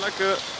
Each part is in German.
like lekker.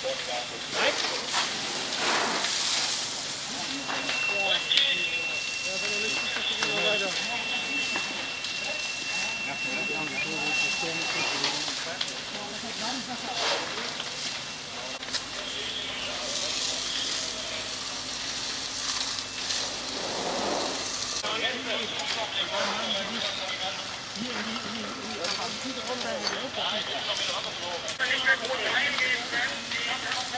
Ik heb gewoon geheim gegeven,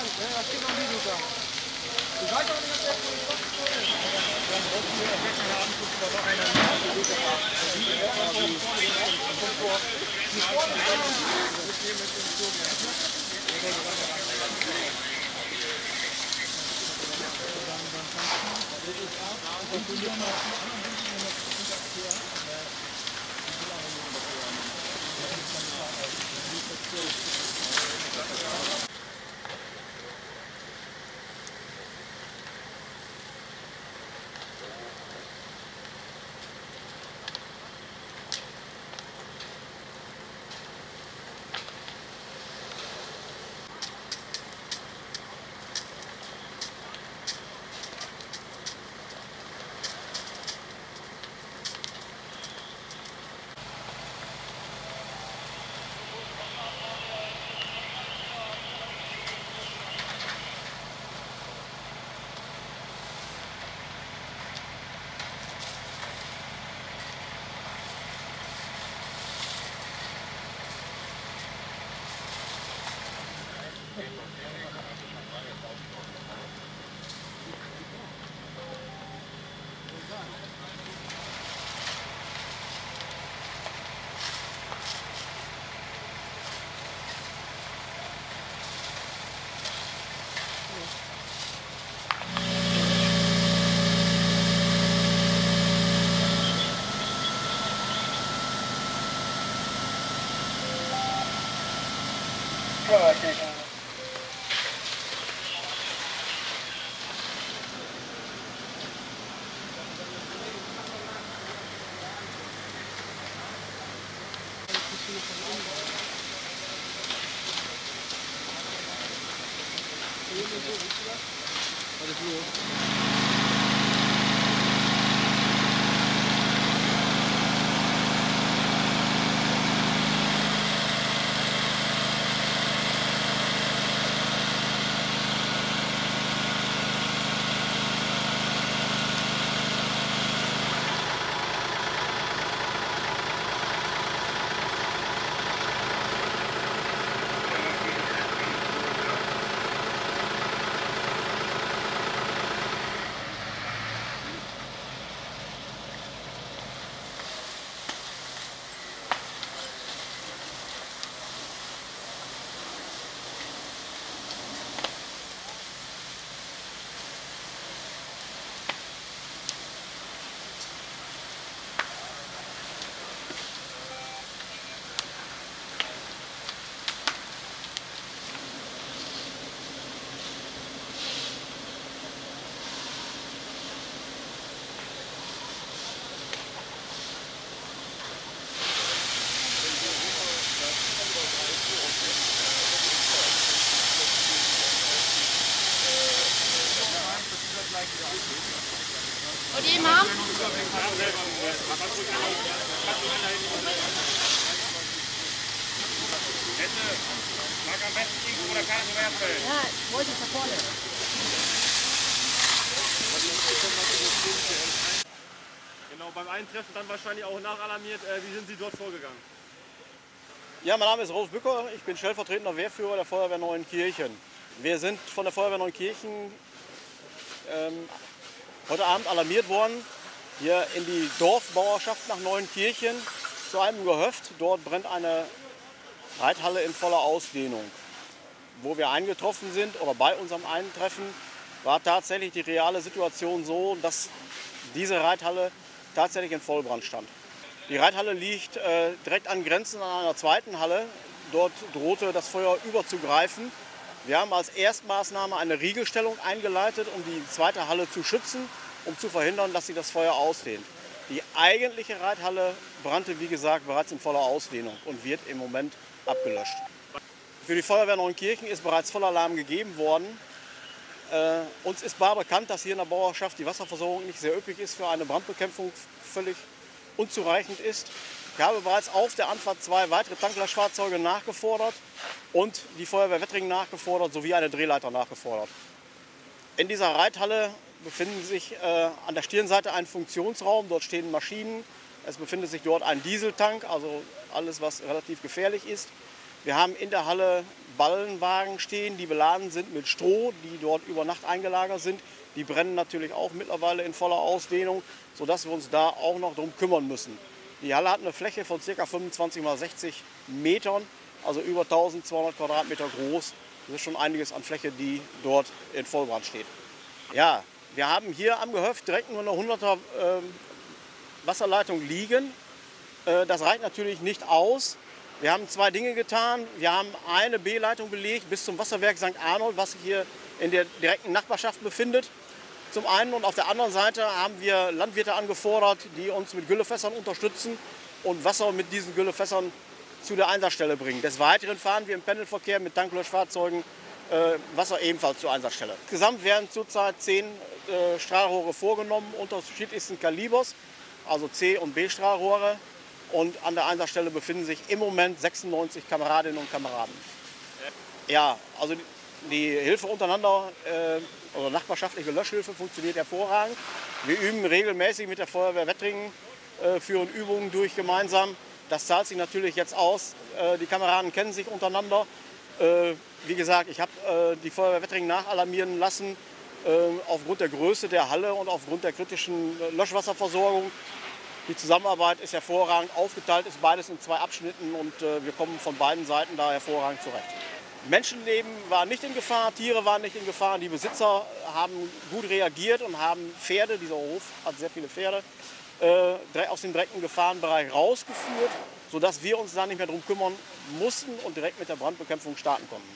Hand, ne? Da steht noch ein Video da. Ich weiß auch nicht, ob der von den Kopf ist. Dann brauchen wir auch gar keine Anschluss, da war nicht abgefahren. Die Ordnung kommt vor, die Ordnung kommt vor. Die Ordnung kommt vor. Ich nehme jetzt den Zug. Dann kannst du. Das ist auch. Und du 这个。我的猪。Danke. Arm. Mag am besten irgendwo oder keine Werfe. Ja, wollte ich da vorne. Genau, beim Eintreffen dann wahrscheinlich auch nachalarmiert. Äh, wie sind Sie dort vorgegangen? Ja, mein Name ist Rolf Bücker, ich bin stellvertretender Wehrführer der Feuerwehr Neuenkirchen. Wir sind von der Feuerwehr Neuenkirchen ähm, heute Abend alarmiert worden, hier in die Dorfbauerschaft nach Neuenkirchen zu einem Gehöft. Dort brennt eine Reithalle in voller Ausdehnung. Wo wir eingetroffen sind oder bei unserem Eintreffen war tatsächlich die reale Situation so, dass diese Reithalle tatsächlich in Vollbrand stand. Die Reithalle liegt äh, direkt an Grenzen an einer zweiten Halle. Dort drohte das Feuer überzugreifen. Wir haben als Erstmaßnahme eine Riegelstellung eingeleitet, um die zweite Halle zu schützen, um zu verhindern, dass sie das Feuer ausdehnt. Die eigentliche Reithalle brannte, wie gesagt, bereits in voller Ausdehnung und wird im Moment abgelöscht. Für die Feuerwehr Neunkirchen ist bereits Vollalarm gegeben worden. Äh, uns ist bar bekannt, dass hier in der Bauerschaft die Wasserversorgung nicht sehr üppig ist, für eine Brandbekämpfung völlig unzureichend ist. Ich habe bereits auf der Anfahrt zwei weitere Tanklastfahrzeuge nachgefordert und die Feuerwehr Wettringen nachgefordert sowie eine Drehleiter nachgefordert. In dieser Reithalle befindet sich äh, an der Stirnseite ein Funktionsraum. Dort stehen Maschinen. Es befindet sich dort ein Dieseltank, also alles, was relativ gefährlich ist. Wir haben in der Halle Ballenwagen stehen, die beladen sind mit Stroh, die dort über Nacht eingelagert sind. Die brennen natürlich auch mittlerweile in voller Ausdehnung, sodass wir uns da auch noch darum kümmern müssen. Die Halle hat eine Fläche von ca. 25 x 60 Metern, also über 1200 Quadratmeter groß. Das ist schon einiges an Fläche, die dort in Vollbrand steht. Ja, wir haben hier am Gehöft direkt nur eine 100er äh, Wasserleitung liegen. Äh, das reicht natürlich nicht aus. Wir haben zwei Dinge getan. Wir haben eine B-Leitung belegt bis zum Wasserwerk St. Arnold, was sich hier in der direkten Nachbarschaft befindet. Zum einen und auf der anderen Seite haben wir Landwirte angefordert, die uns mit Güllefässern unterstützen und Wasser mit diesen Güllefässern zu der Einsatzstelle bringen. Des Weiteren fahren wir im Pendelverkehr mit Tanklöschfahrzeugen äh, Wasser ebenfalls zur Einsatzstelle. Insgesamt werden zurzeit zehn äh, Strahlrohre vorgenommen, unterschiedlichsten Kalibers, also C- und B-Strahlrohre. Und an der Einsatzstelle befinden sich im Moment 96 Kameradinnen und Kameraden. Ja, also die Hilfe untereinander äh, oder nachbarschaftliche Löschhilfe funktioniert hervorragend. Wir üben regelmäßig mit der Feuerwehr Wettringen, äh, führen Übungen durch gemeinsam. Das zahlt sich natürlich jetzt aus. Äh, die Kameraden kennen sich untereinander. Äh, wie gesagt, ich habe die Feuerwehr Wettringen nachalarmieren lassen aufgrund der Größe der Halle und aufgrund der kritischen Löschwasserversorgung. Die Zusammenarbeit ist hervorragend aufgeteilt, ist beides in zwei Abschnitten und wir kommen von beiden Seiten da hervorragend zurecht. Menschenleben waren nicht in Gefahr, Tiere waren nicht in Gefahr. Die Besitzer haben gut reagiert und haben Pferde, dieser Hof hat sehr viele Pferde, äh, aus dem direkten Gefahrenbereich rausgeführt, sodass wir uns da nicht mehr darum kümmern mussten und direkt mit der Brandbekämpfung starten konnten.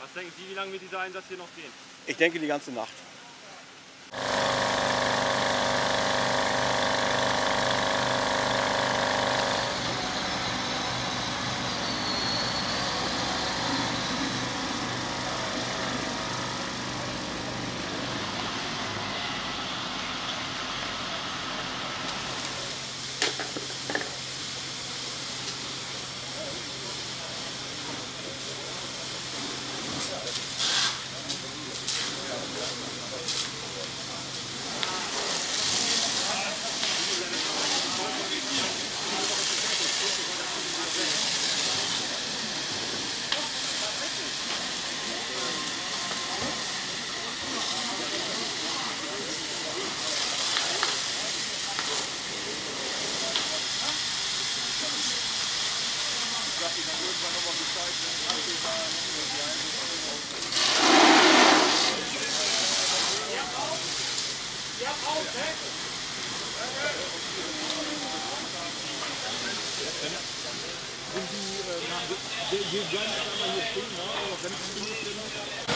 Was denken Sie, wie lange wird dieser Einsatz hier noch gehen? Ich denke die ganze Nacht. Sind die, äh, nach, die, die bleiben jetzt einmal